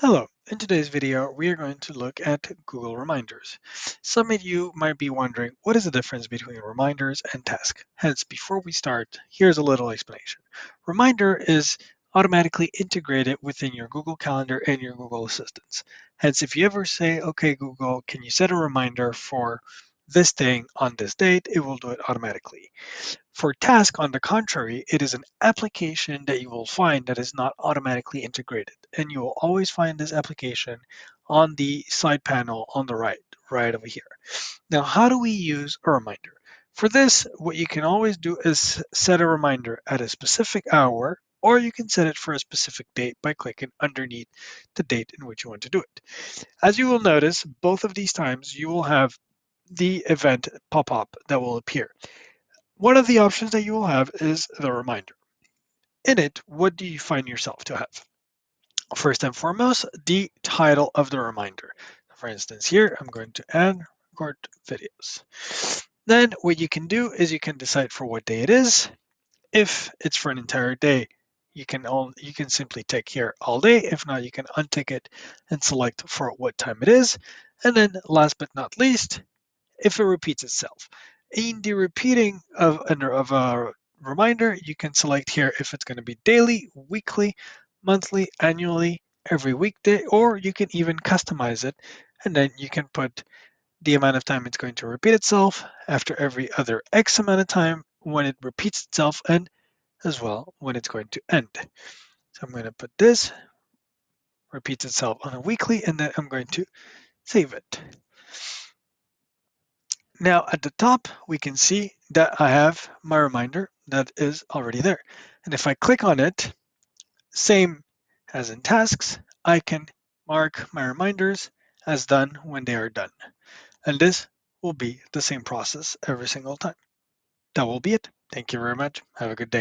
Hello, in today's video we are going to look at Google Reminders. Some of you might be wondering what is the difference between reminders and tasks. Hence, before we start, here's a little explanation. Reminder is automatically integrated within your Google Calendar and your Google Assistants. Hence, if you ever say, okay Google, can you set a reminder for this thing on this date, it will do it automatically. For task, on the contrary, it is an application that you will find that is not automatically integrated. And you will always find this application on the side panel on the right, right over here. Now, how do we use a reminder? For this, what you can always do is set a reminder at a specific hour, or you can set it for a specific date by clicking underneath the date in which you want to do it. As you will notice, both of these times you will have the event pop-up that will appear. One of the options that you will have is the reminder. In it, what do you find yourself to have? First and foremost, the title of the reminder. For instance, here I'm going to add record videos. Then what you can do is you can decide for what day it is. If it's for an entire day, you can all, you can simply tick here all day. If not, you can untick it and select for what time it is. And then last but not least, if it repeats itself. In the repeating of, of a reminder, you can select here if it's going to be daily, weekly, monthly, annually, every weekday, or you can even customize it and then you can put the amount of time it's going to repeat itself after every other X amount of time when it repeats itself and as well when it's going to end. So I'm going to put this, repeats itself on a weekly, and then I'm going to save it. Now at the top, we can see that I have my reminder that is already there. And if I click on it, same as in tasks, I can mark my reminders as done when they are done. And this will be the same process every single time. That will be it. Thank you very much. Have a good day.